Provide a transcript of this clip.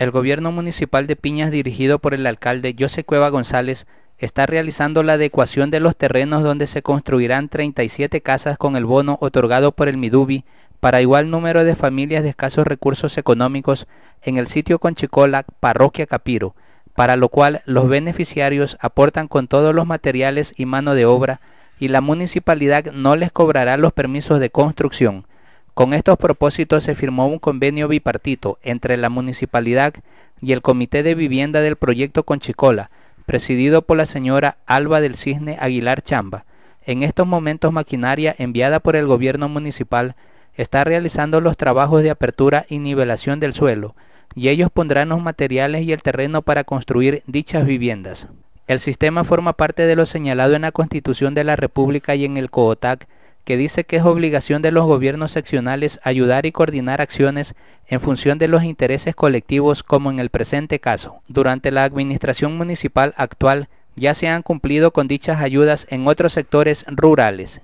El gobierno municipal de Piñas, dirigido por el alcalde José Cueva González, está realizando la adecuación de los terrenos donde se construirán 37 casas con el bono otorgado por el Midubi para igual número de familias de escasos recursos económicos en el sitio Conchicola, parroquia Capiro, para lo cual los beneficiarios aportan con todos los materiales y mano de obra y la municipalidad no les cobrará los permisos de construcción. Con estos propósitos se firmó un convenio bipartito entre la municipalidad y el Comité de Vivienda del proyecto Conchicola, presidido por la señora Alba del Cisne Aguilar Chamba. En estos momentos maquinaria enviada por el gobierno municipal está realizando los trabajos de apertura y nivelación del suelo, y ellos pondrán los materiales y el terreno para construir dichas viviendas. El sistema forma parte de lo señalado en la Constitución de la República y en el COOTAC que dice que es obligación de los gobiernos seccionales ayudar y coordinar acciones en función de los intereses colectivos como en el presente caso. Durante la administración municipal actual ya se han cumplido con dichas ayudas en otros sectores rurales.